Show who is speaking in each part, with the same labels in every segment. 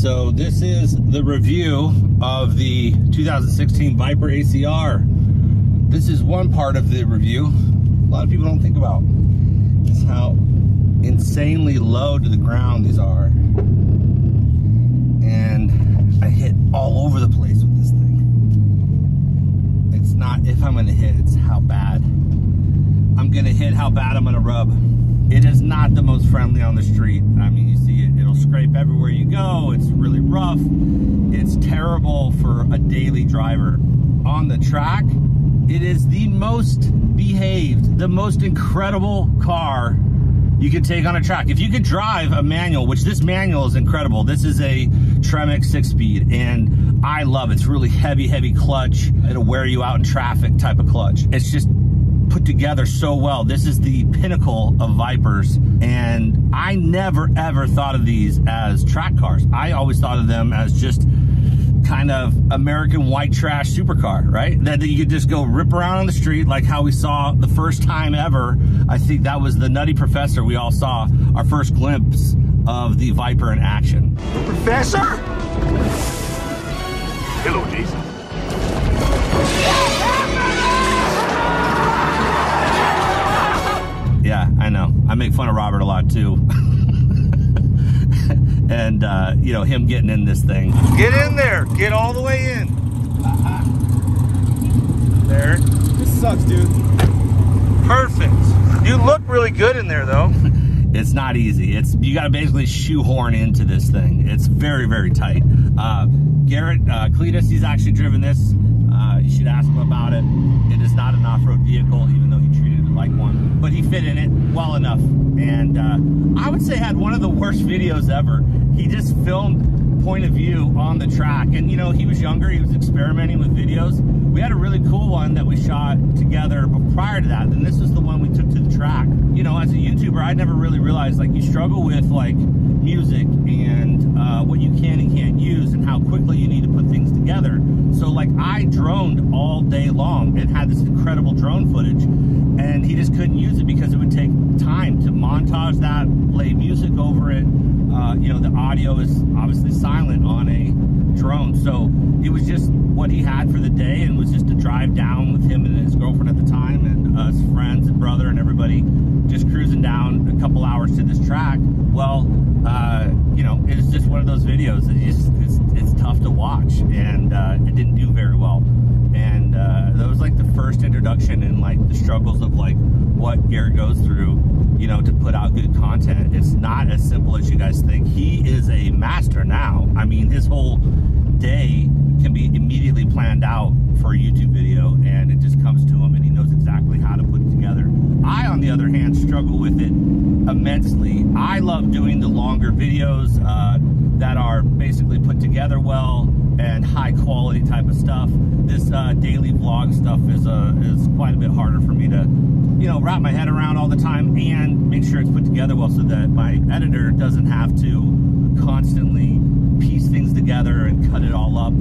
Speaker 1: so this is the review of the 2016 Viper ACR. This is one part of the review a lot of people don't think about. How insanely low to the ground these are. And I hit all over the place with this thing. It's not if I'm gonna hit, it's how bad. I'm gonna hit how bad I'm gonna rub. It is not the most friendly on the street. I mean, you see it, it'll scrape everywhere you go. It's really rough. It's terrible for a daily driver. On the track, it is the most behaved, the most incredible car you can take on a track. If you could drive a manual, which this manual is incredible. This is a Tremec six speed and I love it. It's really heavy, heavy clutch. It'll wear you out in traffic type of clutch. It's just put together so well. This is the pinnacle of Vipers. And I never ever thought of these as track cars. I always thought of them as just kind of American white trash supercar, right? That, that you could just go rip around on the street like how we saw the first time ever. I think that was the Nutty Professor. We all saw our first glimpse of the Viper in action.
Speaker 2: Professor? Hello, Jason.
Speaker 1: Make fun of Robert a lot too. and, uh, you know, him getting in this thing. Get in there. Get all the way in. There.
Speaker 3: This sucks, dude.
Speaker 1: Perfect. You look really good in there, though. it's not easy. It's You got to basically shoehorn into this thing. It's very, very tight. Uh, Garrett uh, Cleetus, he's actually driven this. Uh, you should ask him about it. It is not an off-road vehicle, even though he treated it like one. But he fit in it well enough. And uh, I would say had one of the worst videos ever. He just filmed point of view on the track. And, you know, he was younger. He was experimenting with videos. We had a really cool one that we shot together prior to that. And this was the one we took to the track. You know, as a YouTuber, I never really realized, like, you struggle with, like, music and uh, what you can and can't use and how quickly you need to put things together. So like I droned all day long and had this incredible drone footage and he just couldn't use it because it would take time to montage that, lay music over it. Uh, you know, the audio is obviously silent on a drone. So it was just what he had for the day and was just to drive down with him and his girlfriend at the time and us friends and brother and everybody just cruising down a couple hours to this track. Well, uh, you know, it's just one of those videos. It's just, it's, tough to watch and uh, it didn't do very well. And uh, that was like the first introduction in like the struggles of like what Garrett goes through, you know, to put out good content. It's not as simple as you guys think. He is a master now. I mean, his whole day can be immediately planned out for a YouTube video and it just comes to him and he knows exactly how to put it together. I, on the other hand, struggle with it immensely. I love doing the longer videos uh, that are basically put together well and high quality type of stuff. This uh, daily vlog stuff is uh, is quite a bit harder for me to, you know, wrap my head around all the time and make sure it's put together well so that my editor doesn't have to constantly piece things together and cut it all up.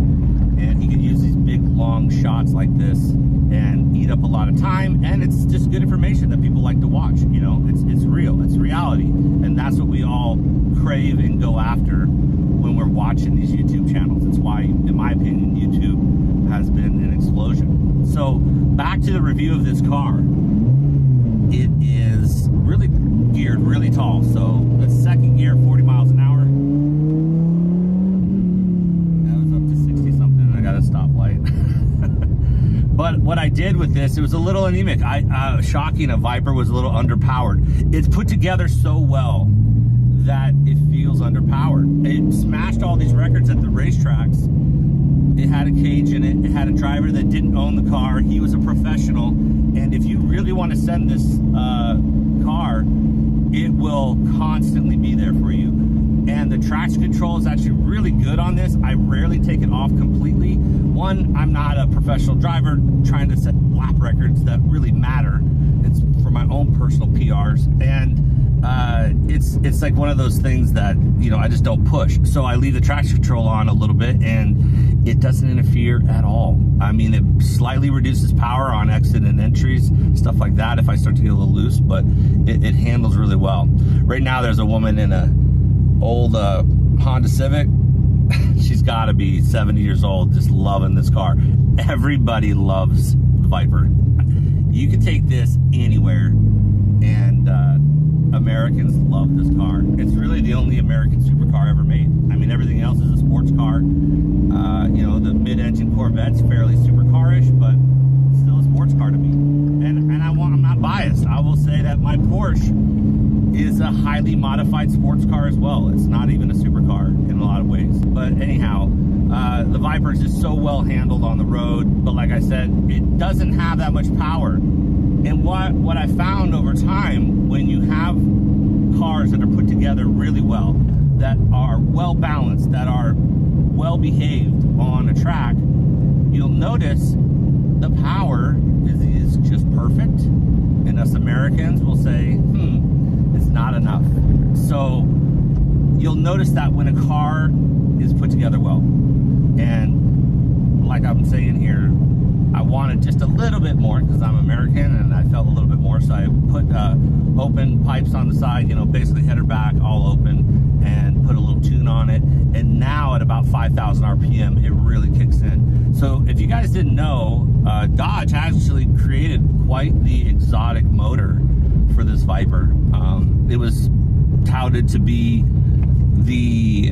Speaker 1: And he can use these big long shots like this and eat up a lot of time. And it's just good information that people like to watch. You know, it's it's real, it's reality, and that's what we all crave and go after when we're watching these YouTube channels. It's why, in my opinion, YouTube has been an explosion. So back to the review of this car. It is really geared really tall. So the second gear, 40 miles an hour. But what I did with this, it was a little anemic. I uh, shocking. A Viper was a little underpowered. It's put together so well that it feels underpowered. It smashed all these records at the racetracks. It had a cage in it. It had a driver that didn't own the car. He was a professional. And if you really want to send this uh, car, it will constantly be there for you. And the traction control is actually really good on this. I rarely take it off completely. One, I'm not a professional driver trying to set lap records that really matter. It's for my own personal PRs. And uh, it's it's like one of those things that, you know, I just don't push. So I leave the traction control on a little bit and it doesn't interfere at all. I mean, it slightly reduces power on exit and entries, stuff like that if I start to get a little loose, but it, it handles really well. Right now there's a woman in a old uh, Honda Civic she's got to be 70 years old, just loving this car. Everybody loves the Viper. You can take this anywhere, and uh, Americans love this car. It's really the only American supercar ever made. I mean, everything else is a sports car. Uh, you know, the mid-engine Corvette's fairly supercarish, but still a sports car to me. And and I want I'm not biased. I will say that my Porsche is a highly modified sports car as well. It's not even a supercar in a lot of ways. But anyhow, uh, the Viper is just so well handled on the road. But like I said, it doesn't have that much power. And what, what I found over time, when you have cars that are put together really well, that are well balanced, that are well behaved on a track, you'll notice the power is, is just perfect. And us Americans will say, not enough. So you'll notice that when a car is put together well. And like I'm saying here, I wanted just a little bit more because I'm American and I felt a little bit more. So I put uh, open pipes on the side, you know, basically header back, all open, and put a little tune on it. And now at about 5,000 RPM, it really kicks in. So if you guys didn't know, uh, Dodge actually created quite the exotic motor for this Viper. Um, it was touted to be the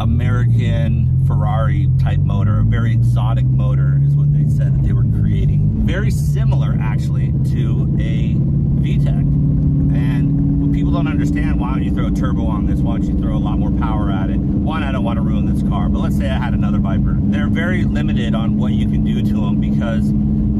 Speaker 1: American Ferrari type motor, a very exotic motor is what they said that they were creating. Very similar actually to a VTEC. And people don't understand, why don't you throw a turbo on this? Why don't you throw a lot more power at it? One, I don't want to ruin this car, but let's say I had another Viper. They're very limited on what you can do to them because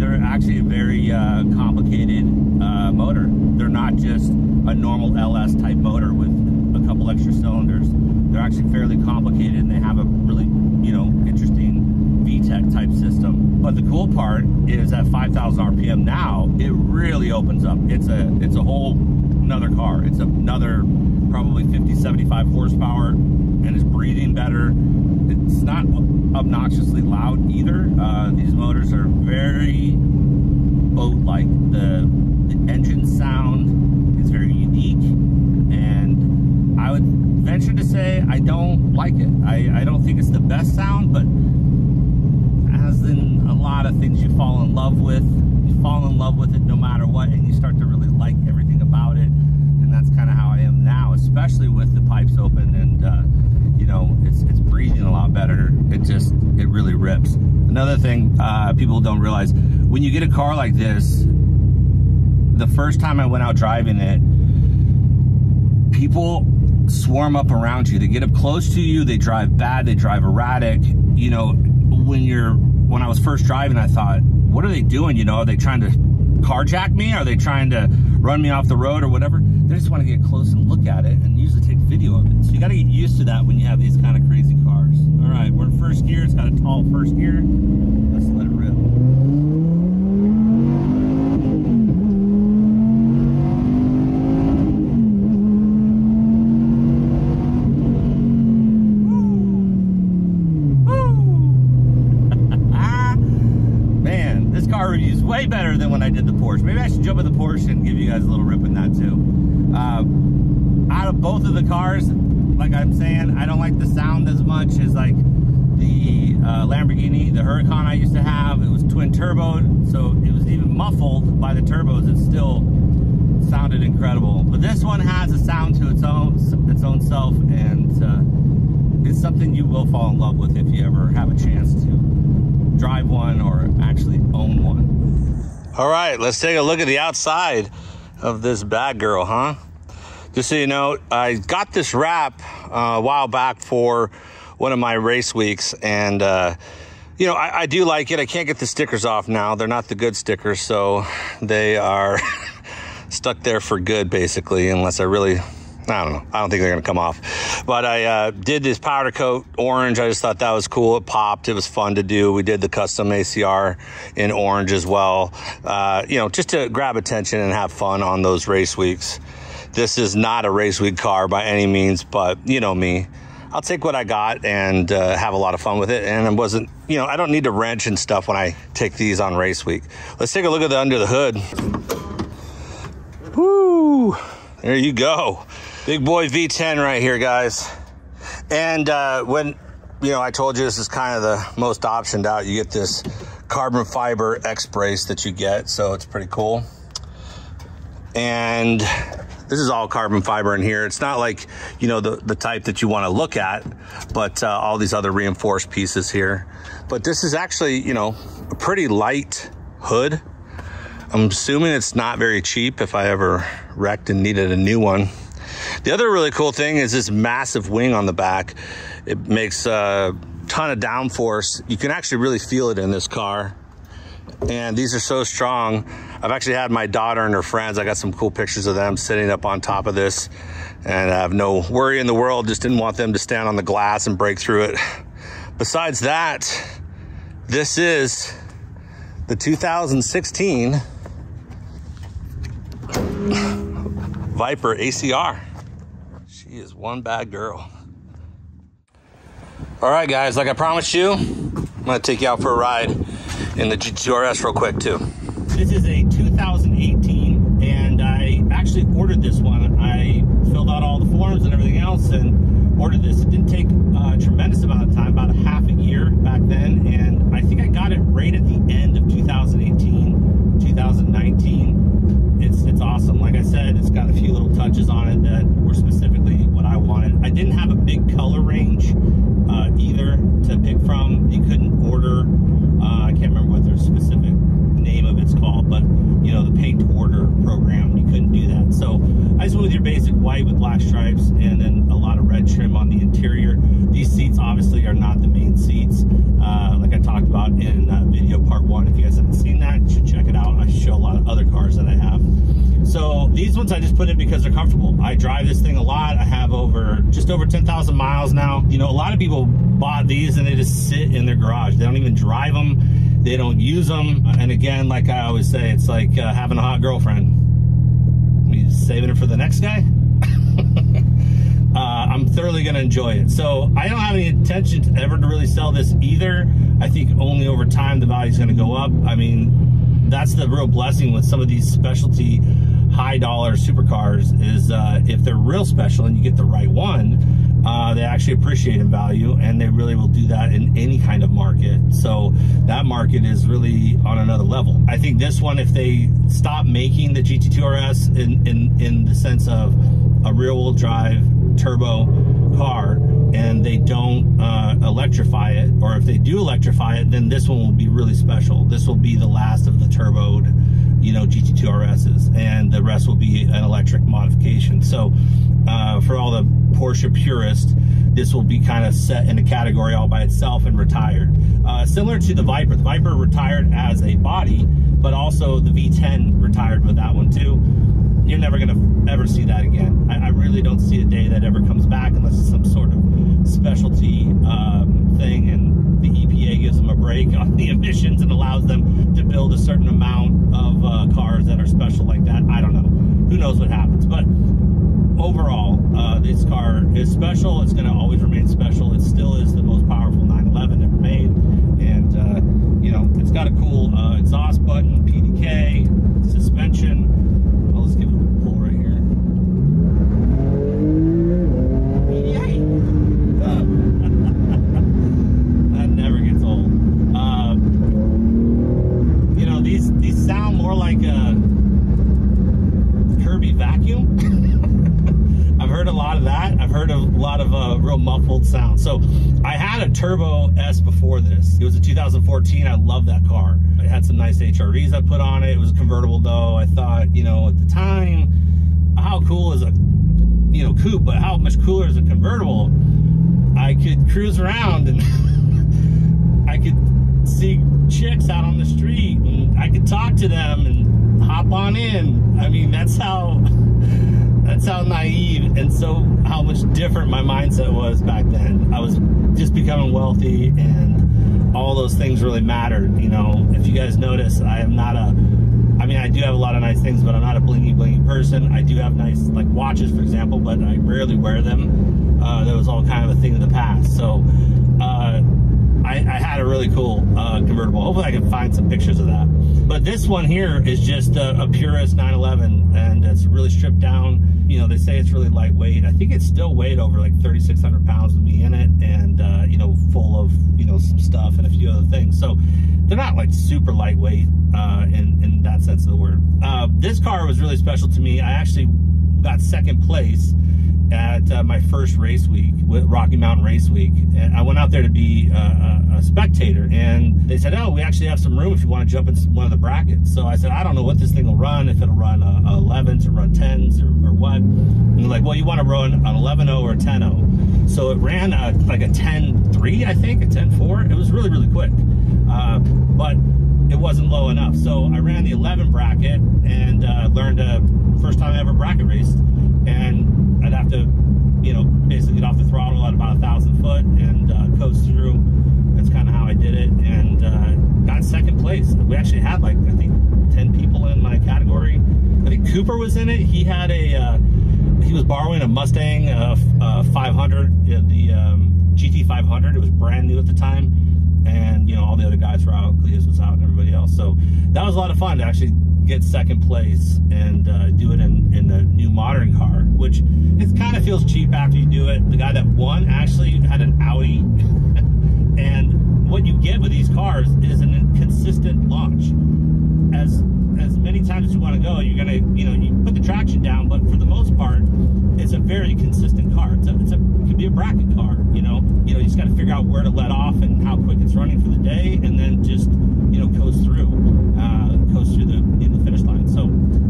Speaker 1: they're actually a very uh, complicated uh, motor. They're not just a normal LS type motor with a couple extra cylinders. They're actually fairly complicated and they have a really, you know, interesting VTEC type system. But the cool part is at 5,000 RPM now, it really opens up. It's a, it's a whole another car. It's another probably 50, 75 horsepower and it's breathing better. It's not obnoxiously loud either. Uh, these motors are very boat-like. The, the engine sound is very unique and I would venture to say I don't like it. I, I don't think it's the best sound, but as in a lot of things you fall in love with, you fall in love with it no matter what, and you start to really like everything about it. And that's kind of how I am now, especially with the pipes open and, uh, you know, it's, it's breathing a lot better. It just, it really rips. Another thing uh, people don't realize, when you get a car like this, the first time I went out driving it, people swarm up around you. They get up close to you. They drive bad. They drive erratic. You know, when you're when I was first driving, I thought, what are they doing? You know, are they trying to carjack me? Are they trying to run me off the road or whatever? They just want to get close and look at it and usually take video of it. So you got to get used to that when you have these kind of crazy All right, we're in first gear. It's got a tall first gear. Let's let it rip. Man, this car reviews way better than when I did the Porsche. Maybe I should jump in the Porsche and give you guys a little rip in that too. Uh, out of both of the cars, like I'm saying, I don't like the sound as much as like the uh, Lamborghini, the Huracan I used to have. It was twin turbo, so it was even muffled by the turbos. It still sounded incredible. But this one has a sound to its own, its own self, and uh, it's something you will fall in love with if you ever have a chance to drive one or actually own one. All right, let's take a look at the outside of this bad girl, huh? Just so you know, I got this wrap uh, a while back for one of my race weeks, and uh, you know, I, I, do like it. I can't get the stickers off now; they're not the good stickers, so they are stuck there for good, basically, unless I really. I don't know. I don't think they're going to come off. But I uh, did this powder coat orange. I just thought that was cool. It popped. It was fun to do. We did the custom ACR in orange as well. Uh, you know, just to grab attention and have fun on those race weeks. This is not a race week car by any means, but you know me. I'll take what I got and uh, have a lot of fun with it. And it wasn't, you know, I don't need to wrench and stuff when I take these on race week. Let's take a look at the under the hood. Woo! There you go. Big boy V10 right here, guys. And uh, when you know, I told you this is kind of the most optioned out. You get this carbon fiber X brace that you get, so it's pretty cool. And this is all carbon fiber in here. It's not like, you know, the, the type that you want to look at, but uh, all these other reinforced pieces here. But this is actually, you know, a pretty light hood. I'm assuming it's not very cheap if I ever wrecked and needed a new one. The other really cool thing is this massive wing on the back. It makes a ton of downforce. You can actually really feel it in this car. And these are so strong. I've actually had my daughter and her friends, I got some cool pictures of them sitting up on top of this. And I have no worry in the world, just didn't want them to stand on the glass and break through it. Besides that, this is the 2016 Viper ACR. She is one bad girl. All right, guys, like I promised you, I'm gonna take you out for a ride in the GT2RS real quick too. This is a 2018, and I actually ordered this one. I filled out all the forms and everything else and ordered this. It didn't take a tremendous amount of time, about a half a year back then, and I think I got it right at the end of 2018, 2019. It's, it's awesome. Like I said, it's got a few little touches on it that were specifically what I wanted. I didn't have a big color range uh, either to pick from. You couldn't order, uh, I can't remember what their specific name of it's called, but you know, the paint order program, you couldn't do that. So I just went with your basic white with black stripes and then a lot of red trim on the interior. These seats obviously are not the main seats, uh, like I talked about in uh, video part one. If you guys haven't seen that, you should check it out. I show a lot of other cars that I have. So these ones I just put in because they're comfortable. I drive this thing a lot. I have over just over 10,000 miles now. You know, a lot of people bought these and they just sit in their garage. They don't even drive them. They don't use them. And again, like I always say, it's like uh, having a hot girlfriend. You saving it for the next guy? Uh, I'm thoroughly going to enjoy it. So I don't have any intention ever to really sell this either. I think only over time the value is going to go up. I mean, that's the real blessing with some of these specialty high dollar supercars is uh, if they're real special and you get the right one, uh, they actually appreciate in value and they really will do that in any kind of market. So that market is really on another level. I think this one, if they stop making the GT2 RS in, in, in the sense of a rear wheel drive turbo car and they don't uh, electrify it, or if they do electrify it, then this one will be really special. This will be the last of the turboed, you know, GT2 RSs, and the rest will be an electric modification. So uh, for all the Porsche purists, this will be kind of set in a category all by itself and retired. Uh, similar to the Viper. The Viper retired as a body, but also the V10 retired with that one too you're never to ever see that again. Really don't see a day that ever comes back unless it's some sort of specialty um, thing and the EPA gives them a break on the emissions and allows them to build a certain amount of uh, cars that are special like that. I don't know. Who knows what happens? But overall, uh, this car is special. It's going to always remain special. It still is the most powerful 911 ever made. And, uh, you know, it's got a cool uh, exhaust button, PDK, muffled sound. So I had a Turbo S before this. It was a 2014. I love that car. It had some nice HREs I put on it. It was a convertible though. I thought, you know, at the time, how cool is a, you know, coupe, but how much cooler is a convertible? I could cruise around and I could see chicks out on the street and I could talk to them and hop on in. I mean, that's how that's how naive and so how much different my mindset was back then. I was just becoming wealthy and all those things really mattered. You know, if you guys notice, I am not a, I mean, I do have a lot of nice things, but I'm not a blingy blingy person. I do have nice, like watches, for example, but I rarely wear them. Uh, that was all kind of a thing of the past. So, uh, I, I had a really cool uh, convertible. Hopefully I can find some pictures of that. But this one here is just a, a Purus 911 and it's really stripped down. You know, they say it's really lightweight. I think it still weighed over like 3,600 pounds with me in it and, uh, you know, full of, you know, some stuff and a few other things. So they're not like super lightweight uh, in, in that sense of the word. Uh, this car was really special to me. I actually got second place at uh, my first race week with Rocky Mountain Race Week. And I went out there to be uh, a, spectator, and they said, "Oh, we actually have some room if you want to jump in one of the brackets." So I said, "I don't know what this thing will run. If it'll run uh, 11s or run 10s or, or what." And they're like, "Well, you want to run an 11.0 or a 10.0." So it ran a, like a 10.3, I think, a 10.4. It was really really quick, uh, but it wasn't low enough. So I ran the 11 bracket and uh, learned a first time I ever bracket race and I'd have to, you know, basically get off the throttle at about a thousand foot and uh, coast through. That's kind of how I did it, and uh, got second place. We actually had like I think ten people in my category. I think Cooper was in it. He had a uh, he was borrowing a Mustang uh, uh 500, the um, GT 500. It was brand new at the time, and you know all the other guys were out. Cleetus was out, and everybody else. So that was a lot of fun to actually get second place and uh, do it in, in the new modern car, which it kind of feels cheap after you do it. The guy that won actually had an Audi. and what you get with these cars is an consistent launch. As as many times as you want to go, you're gonna, you know, you put the traction down, but for the most part, it's a very consistent car. It's a, it's a it could be a bracket car, you know. You know, you just got to figure out where to let off and how quick it's running for the day, and then just, you know, coast through, uh, coast through the in the finish line. So,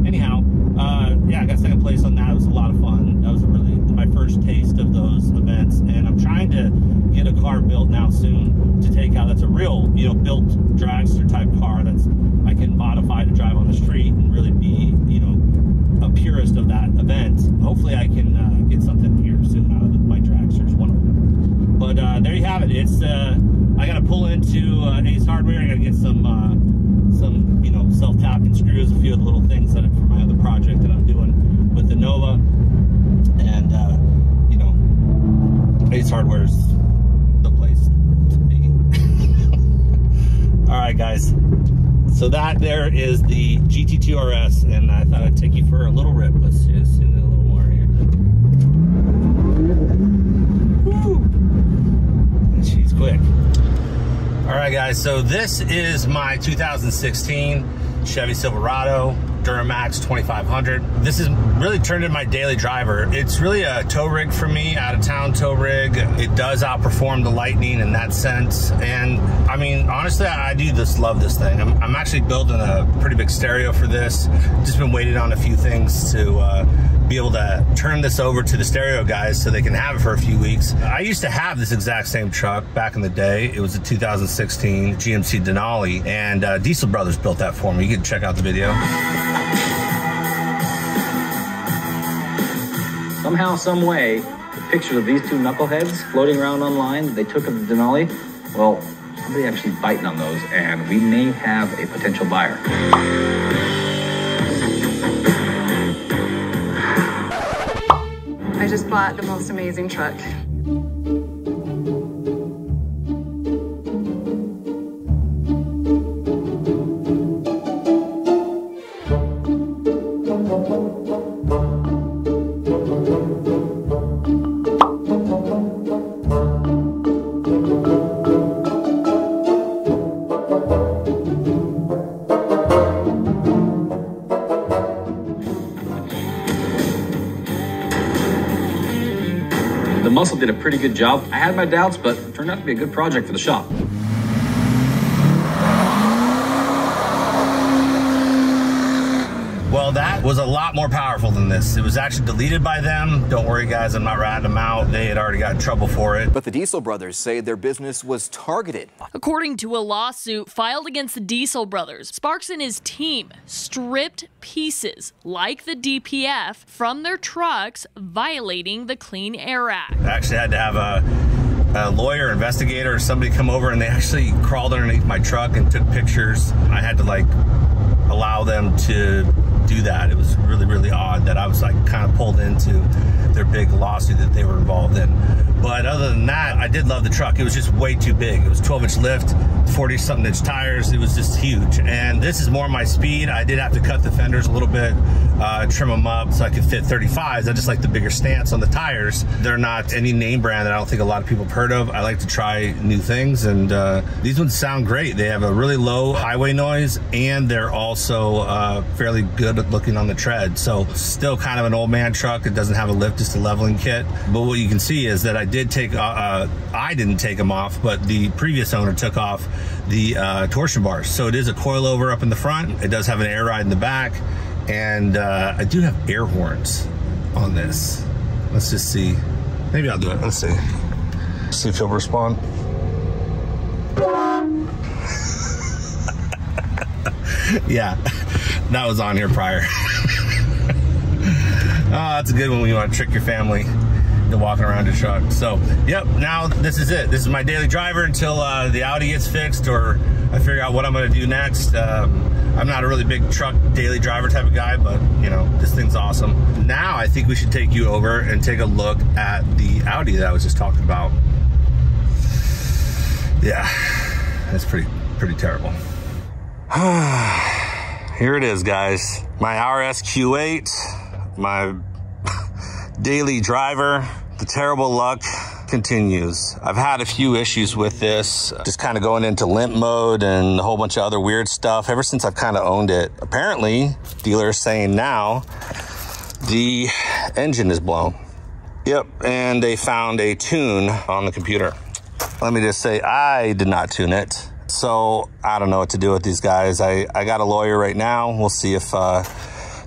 Speaker 1: anyhow, uh, yeah, I got second place on that. It was a lot of fun. That was really my first taste of those events, and I'm trying to get a car built now soon to take out. That's a real, you know, built dragster type car that's I can modify to drive on the street and really be, you know, a purist of that event. Hopefully, I can uh, get something here soon out of my dragsters, one of them. But uh, there you have it. It's uh, I got to pull into uh, Ace Hardware. I got to get some uh, some you know self-tapping screws, a few of the little things that are for my other project that I'm doing with the Nova, and uh, you know Ace Hardware's the place to be. All right, guys. So that there is the GT2 RS, and I thought I'd take you for a little rip. Let's see, let's see a little more here. Woo! She's quick. All right, guys, so this is my 2016 Chevy Silverado. Duramax 2500. This has really turned into my daily driver. It's really a tow rig for me, out of town tow rig. It does outperform the Lightning in that sense. And I mean, honestly, I do just love this thing. I'm, I'm actually building a pretty big stereo for this. Just been waiting on a few things to uh, be able to turn this over to the stereo guys so they can have it for a few weeks. I used to have this exact same truck back in the day. It was a 2016 GMC Denali and uh, Diesel Brothers built that for me. You can check out the video.
Speaker 2: Somehow, some way, the pictures of these two knuckleheads floating around online that they took of the Denali, well, somebody actually biting on those, and we may have a potential buyer.
Speaker 3: Just bought the most amazing truck.
Speaker 2: Good job. I had my doubts, but it turned out to be a good project for the shop.
Speaker 1: Well, that was a lot more powerful than this. It was actually deleted by them. Don't worry, guys, I'm not ratting them out. They had already got in trouble for it.
Speaker 4: But the Diesel brothers say their business was targeted.
Speaker 5: According to a lawsuit filed against the Diesel brothers, Sparks and his team stripped pieces like the DPF from their trucks, violating the Clean Air Act.
Speaker 1: I actually had to have a a lawyer, investigator, or somebody come over and they actually crawled underneath my truck and took pictures. I had to like allow them to do that. It was really, really odd that I was like kind of pulled into their big lawsuit that they were involved in. But other than that, I did love the truck. It was just way too big. It was 12 inch lift, 40 something inch tires. It was just huge. And this is more my speed. I did have to cut the fenders a little bit, uh, trim them up so I could fit 35s. I just like the bigger stance on the tires. They're not any name brand that I don't think a lot of people have heard of. I like to try new things and uh, these ones sound great. They have a really low highway noise and they're also uh, fairly good looking on the tread. So still kind of an old man truck. It doesn't have a lift, just a leveling kit. But what you can see is that I did take, uh, uh, I didn't take them off, but the previous owner took off the uh, torsion bars. So it is a coilover up in the front. It does have an air ride in the back. And uh, I do have air horns on this. Let's just see. Maybe I'll do it. Let's see. See if he'll respond. yeah, that was on here prior. oh, that's a good one when you want to trick your family to walking around your truck. So, yep, now this is it. This is my daily driver until uh, the Audi gets fixed or I figure out what I'm going to do next. Um, I'm not a really big truck daily driver type of guy, but you know, this thing's awesome. Now I think we should take you over and take a look at the Audi that I was just talking about. Yeah, that's pretty, pretty terrible. Here it is, guys. My RS Q8, my daily driver. The terrible luck continues. I've had a few issues with this, just kind of going into limp mode and a whole bunch of other weird stuff ever since I've kind of owned it. Apparently, dealer is saying now the engine is blown. Yep, and they found a tune on the computer. Let me just say, I did not tune it. So I don't know what to do with these guys. I, I got a lawyer right now. We'll see if uh,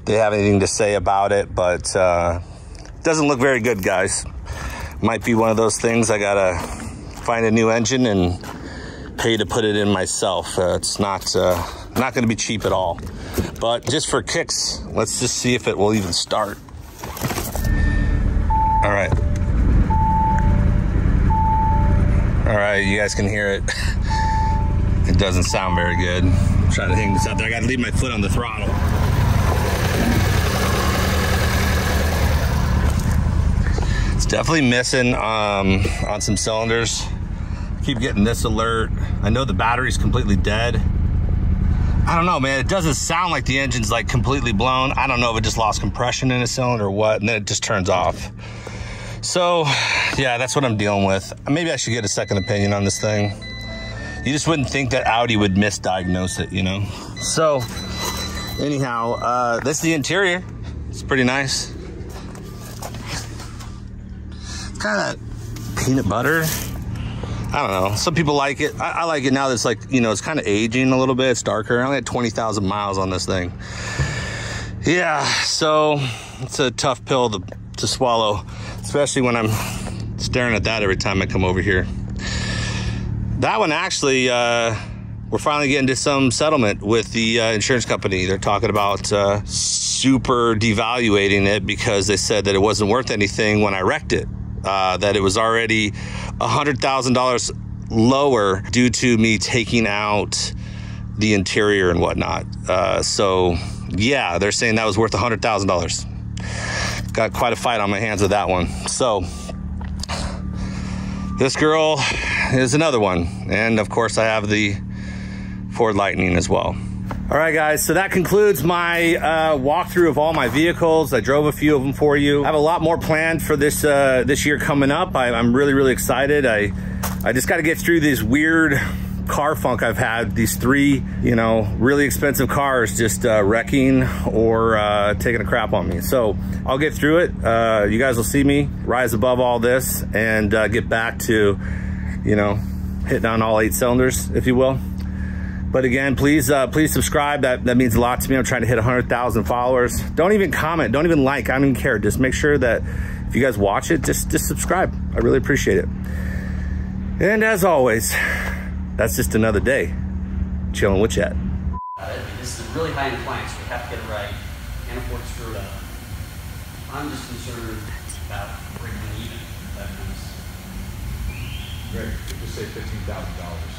Speaker 1: they have anything to say about it, but uh, doesn't look very good, guys. Might be one of those things I gotta find a new engine and pay to put it in myself. Uh, it's not uh, not gonna be cheap at all. But just for kicks, let's just see if it will even start. All right. All right, you guys can hear it. It doesn't sound very good. I'm trying to hang this out there. I gotta leave my foot on the throttle. It's definitely missing um, on some cylinders. I Keep getting this alert. I know the battery's completely dead. I don't know, man. It doesn't sound like the engine's like completely blown. I don't know if it just lost compression in a cylinder or what, and then it just turns off. So, yeah, that's what I'm dealing with. Maybe I should get a second opinion on this thing. You just wouldn't think that Audi would misdiagnose it, you know? So, anyhow, uh, this is the interior. It's pretty nice. Kind of peanut butter. I don't know. Some people like it. I, I like it now that it's like, you know, it's kind of aging a little bit. It's darker. I only had 20,000 miles on this thing. Yeah, so it's a tough pill to, to swallow, especially when I'm staring at that every time I come over here. That one actually, uh, we're finally getting to some settlement with the uh, insurance company. They're talking about uh, super devaluating it because they said that it wasn't worth anything when I wrecked it. Uh, that it was already $100,000 lower due to me taking out the interior and whatnot. Uh, so, yeah, they're saying that was worth $100,000. Got quite a fight on my hands with that one. So, this girl is another one. And of course, I have the Ford Lightning as well. All right, guys, so that concludes my uh, walkthrough of all my vehicles. I drove a few of them for you. I have a lot more planned for this uh, this year coming up. I, am really, really excited. I, I just got to get through this weird car funk I've had. These three, you know, really expensive cars just uh, wrecking or uh, taking a crap on me. So I'll get through it. Uh, you guys will see me rise above all this and uh, get back to, you know, hitting on all eight cylinders, if you will. But again, please, uh, please subscribe. That, that means a lot to me. I'm trying to hit 100,000 followers. Don't even comment. Don't even like. I don't even care. Just make sure that if you guys watch it, just, just subscribe. I really appreciate it. And as always, that's just another day chilling with Chet.
Speaker 6: Uh, this is really high incline, so we have to get it right. Can't afford to screw it up. I'm just concerned about
Speaker 7: Just say fifteen thousand dollars.